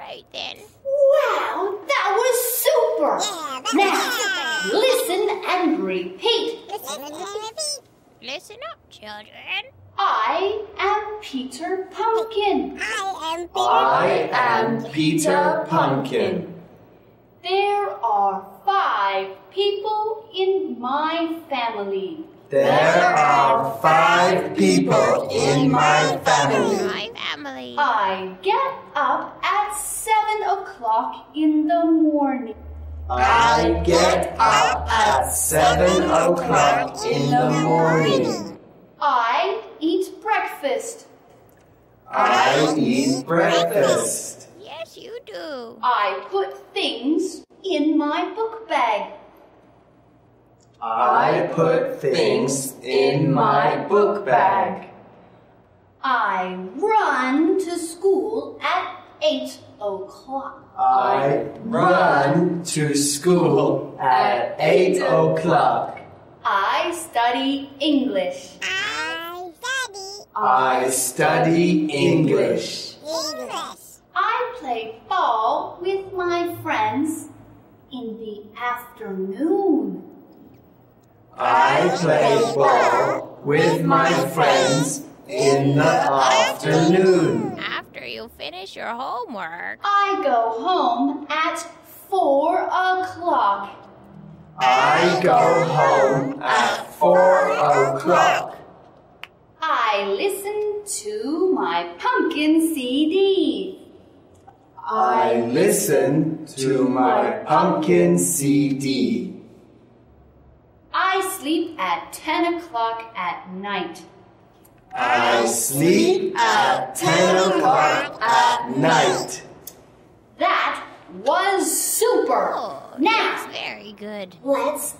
right then. Wow, that was super! Yeah, that Now, listen and repeat. Listen and repeat. Listen up, children. I am Peter Pumpkin. I am Peter. I am Peter Pumpkin. There are five people in my family. There are five people in my family. My family. I get up at seven o'clock in the morning. I get up at seven o'clock in the morning. I eat breakfast. I eat breakfast. Yes, you do. I put things in my book bag. I put things in my book bag. I run to school at eight o'clock. I run to school at eight o'clock. I study English. I study I study English. English. I play ball with my friends in the afternoon. I play ball with my friends in the afternoon. After you finish your homework. I go home at four o'clock. I go home at four o'clock. I listen to my pumpkin CD. I listen to my pumpkin CD. I sleep at 10 o'clock at night. I sleep at ten o'clock at night. That was super. Oh, Now, that's very good. let's